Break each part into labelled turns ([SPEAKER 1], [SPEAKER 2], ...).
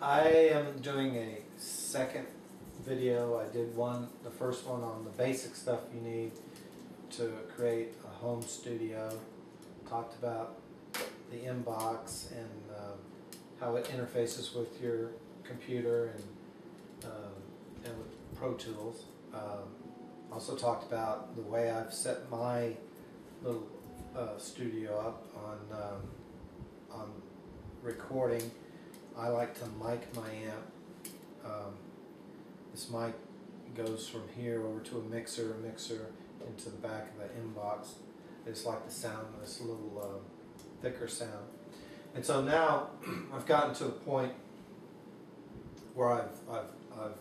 [SPEAKER 1] I am doing a second video. I did one, the first one on the basic stuff you need to create a home studio. Talked about the Mbox and um, how it interfaces with your computer and, um, and with Pro Tools. Um, also talked about the way I've set my little uh, studio up on, um, on recording. I like to mic my amp. Um, this mic goes from here over to a mixer, a mixer into the back of the Mbox. I just like the sound this little uh, thicker sound. And so now I've gotten to a point where I've, I've, I've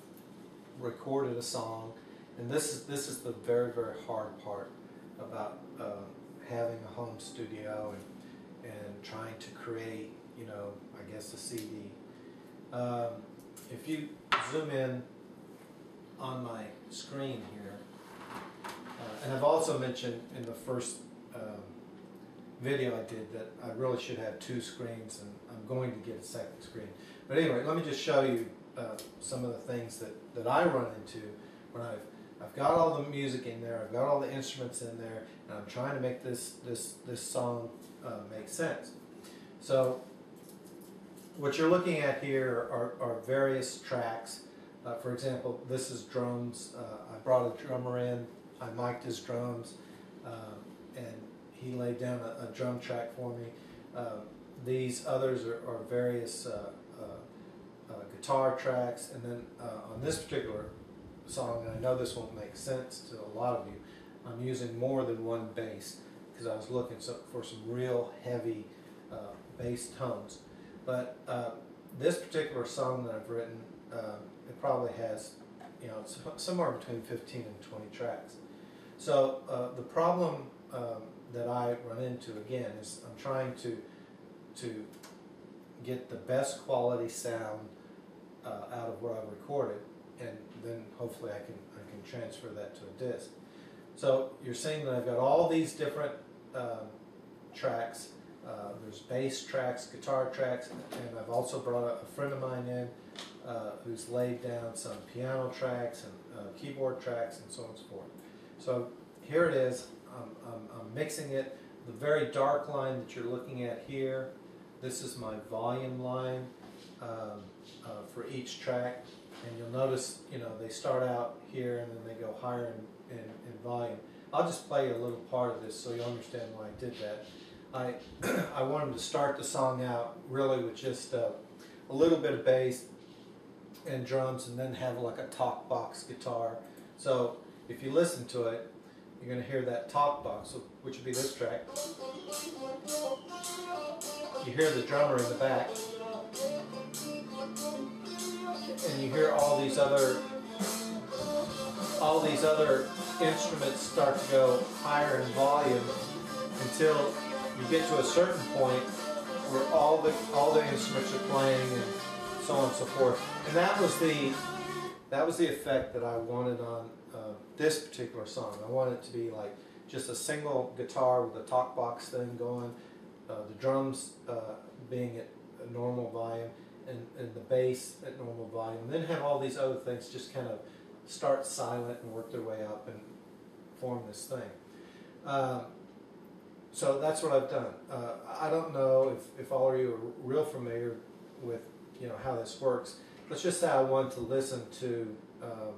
[SPEAKER 1] recorded a song and this is, this is the very, very hard part about uh, having a home studio and, and trying to create, you know, I guess the CD. Um, if you zoom in on my screen here, uh, and I've also mentioned in the first um, video I did that I really should have two screens and I'm going to get a second screen. But anyway, let me just show you uh, some of the things that, that I run into when I've I've got all the music in there, I've got all the instruments in there, and I'm trying to make this this this song uh, make sense. So what you're looking at here are, are various tracks. Uh, for example, this is drums. Uh, I brought a drummer in, I mic'd his drums, um, and he laid down a, a, drum track for me. Uh, these others are, are various uh, uh, guitar tracks, and then on this particular song, I know this won't make sense to a lot of you, I'm using more than one bass because I was looking for some real heavy bass tones. But uh, this particular song that I've written, uh, it probably has, you know, somewhere between 15 and 20 tracks. So uh, the problem um, that I run into again is I'm trying to to get the best quality sound uh, out of what I've recorded and then hopefully I can, I can transfer that to a disc. So you're seeing that I've got all these different um, tracks. Uh, bass tracks, guitar tracks, and I've also brought a, friend of mine in uh, who's laid down some piano tracks and uh, keyboard tracks and so on and so forth. So here it is. I'm, I'm, I'm mixing it. The very dark line that you're looking at here, this is my volume line um, uh, for each track. And you'll notice, you know, they start out here and then they go higher in, in, in volume. I'll just play a little part of this so you'll understand why I did that. I, I wanted to start the song out really with just uh, a little bit of bass and drums and then have like a talk box guitar. So if you listen to it, you're going to hear that talk box, which would be this track. You hear the drummer in the back and you hear all these other all these other instruments start to go higher in volume until you get to a certain point where all the all the instruments are playing and so on and so forth. And that was the that was the effect that I wanted on uh, this particular song. I wanted it to be like just a single guitar with a talk box thing going, uh, the drums uh, being at a normal volume, and, and the bass at normal volume, and then have all these other things just kind of start silent and work their way up and form this thing. So that's what I've done. Uh, I don't know if, if all of you are real familiar with you know how this works. Let's just say I wanted to listen to, um,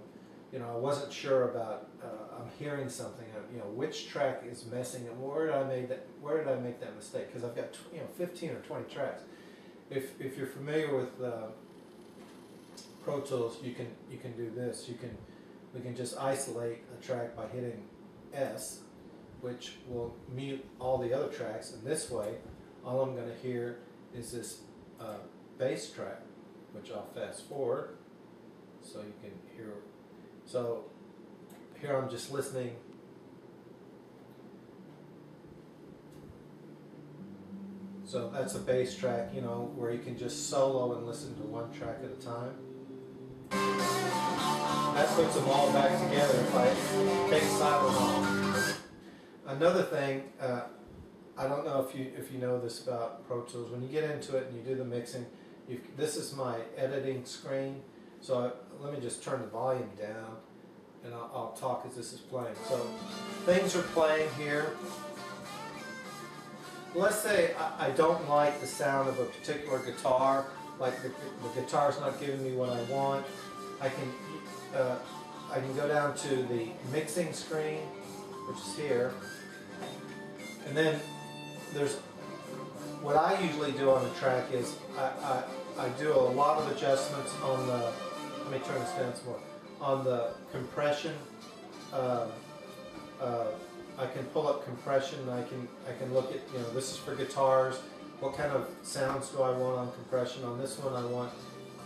[SPEAKER 1] you know, I wasn't sure about. Uh, I'm hearing something. Uh, you know, which track is messing, and where did I make that? Where did I make that mistake? Because I've got you know 15 or 20 tracks if, if you're familiar with uh, Pro Tools, you can you can do this. You can we can just isolate a track by hitting S, which will mute all the other tracks. And this way, all I'm going to hear is this uh, bass track, which I'll fast forward so you can hear. So here I'm just listening So that's a bass track, you know, where you can just solo and listen to one track at a time. That puts them all back together if I take silent off. Another thing, uh, I don't know if you if you know this about Pro Tools, when you get into it and you do the mixing, this is my editing screen. So I, let me just turn the volume down and I'll, I'll talk as this is playing. So things are playing here. Let's say I, I don't like the sound of a particular guitar, like the, the guitar's not giving me what I want. I can uh, I can go down to the mixing screen, which is here, and then there's what I usually do on the track is I, I, I do a lot of adjustments on the let me turn this down some more on the compression. Uh, uh, I can pull up compression. I can I can look at you know this is for guitars. What kind of sounds do I want on compression? On this one I want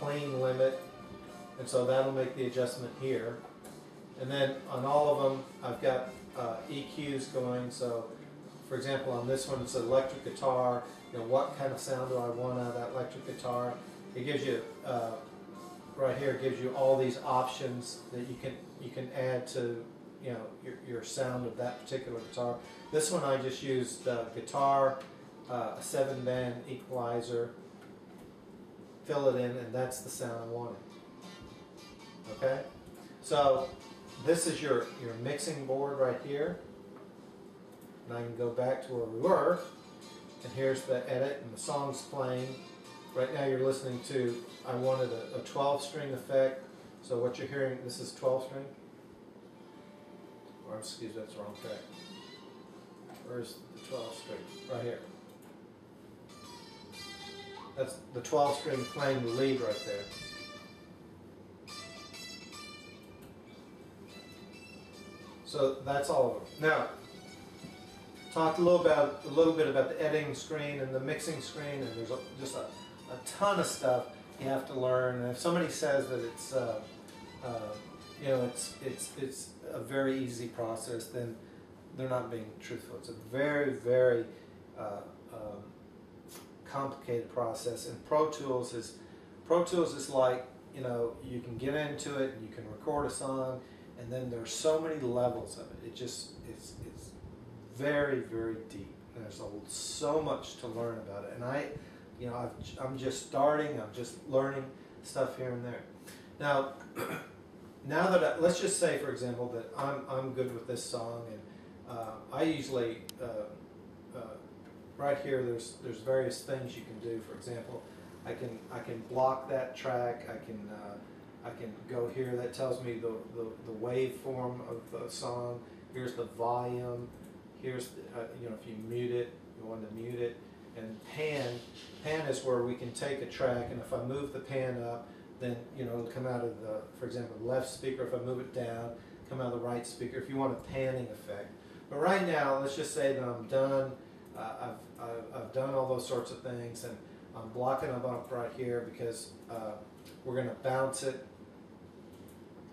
[SPEAKER 1] clean limit, and so that'll make the adjustment here. And then on all of them I've got uh, EQs going. So for example on this one it's an electric guitar. You know what kind of sound do I want out of that electric guitar? It gives you uh, right here gives you all these options that you can you can add to you know your, your sound of that particular guitar. This one I just used uh, guitar, uh, a seven band equalizer, fill it in, and that's the sound I wanted. Okay, so this is your your mixing board right here, and I can go back to where we were, and here's the edit and the song's playing. Right now you're listening to I wanted a, a 12 string effect. So what you're hearing, this is 12 string. Or excuse me, that's the wrong track. Where's the 12 string? Right here. That's the 12 string playing the lead right there. So that's all of them. Now, talked a little about a little bit about the editing screen and the mixing screen, and there's a, just a, a ton of stuff you have to learn. And if somebody says that it's, uh, uh, you know, it's it's it's a very easy process, then they're not being truthful. It's a very very uh, um, complicated process. And Pro Tools is Pro Tools is like you know you can get into it and you can record a song, and then there's so many levels of it. It just it's it's very very deep. There's a, so much to learn about it, and I you know, i am just starting, I'm just learning stuff here and there. Now, now that I, let's just say, for example, that I'm, I'm good with this song, and uh, I usually, uh, uh, right here, there's, there's various things you can do. For example, I can, I can block that track, I can, uh, I can go here, that tells me the, the, the waveform of the song, here's the volume, here's, uh, you know, if you mute it, you want to mute it, and pan, pan is where we can take a track and if I move the pan up, then you know it'll come out of the, for example, the left speaker. If I move it down, come out of the right speaker. If you want a panning effect. But right now, let's just say that I'm done. Uh, I've, I've, done all those sorts of things, and I'm blocking them up right here because uh, we're going to bounce it,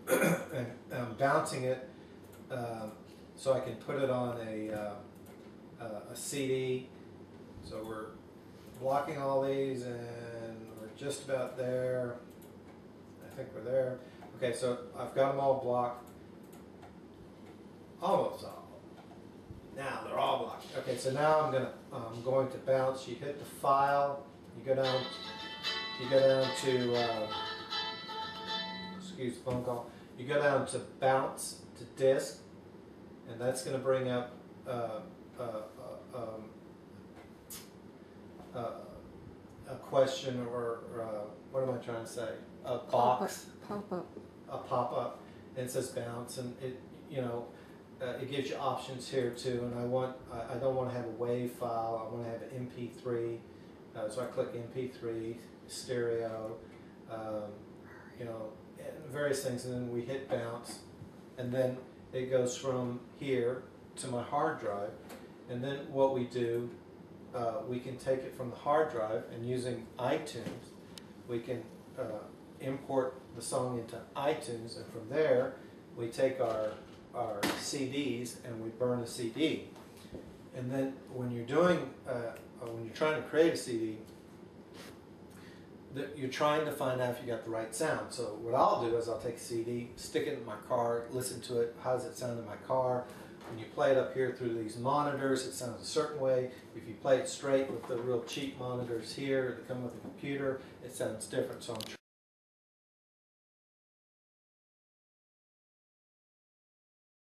[SPEAKER 1] and I'm bouncing it uh, so I can put it on a, uh, a CD so we're blocking all these and we're just about there. I think we're there. Okay, so I've got them all blocked. Almost all. Now they're all blocked. Okay, so now I'm gonna I'm going to bounce. You hit the file. You go down. You go down to uh, excuse the phone call. You go down to bounce to disk, and that's going to bring up uh, uh, uh um, uh, a question or, or uh, what am I trying to say? A box.
[SPEAKER 2] Pop up.
[SPEAKER 1] A pop up. And it says bounce, and it you know uh, it gives you options here too. And I want I, I don't want to have a WAV file. I want to have an MP3. Uh, so I click MP3 stereo. Um, you know various things, and then we hit bounce, and then it goes from here to my hard drive, and then what we do uh, we can take it from the hard drive and using iTunes, we can uh, import the song into iTunes, and from there, we take our, our CDs and we burn a CD. And then when you're doing, uh, uh, when you're trying to create a CD, that you're trying to find out if you got the right sound. So what I'll do is I'll take a CD, stick it in my car, listen to it. How does it sound in my car? When you play it up here through these monitors, it sounds a certain way. If you play it straight with the real cheap monitors here that come with the computer, it sounds different. So I'm